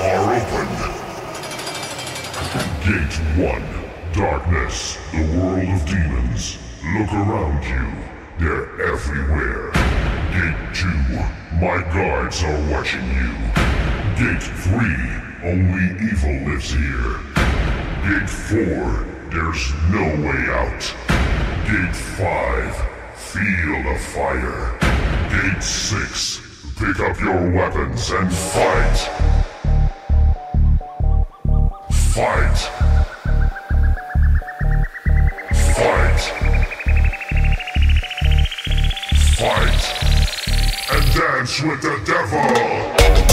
are open. Gate 1, darkness, the world of demons. Look around you, they're everywhere. Gate 2, my guards are watching you. Gate 3, only evil lives here. Gate 4, there's no way out. Gate 5, feel the fire. Gate 6, pick up your weapons and. Fight. And dance with the devil.